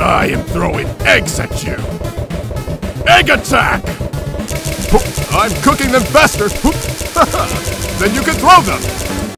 I am throwing eggs at you. Egg attack! I'm cooking them faster. then you can throw them.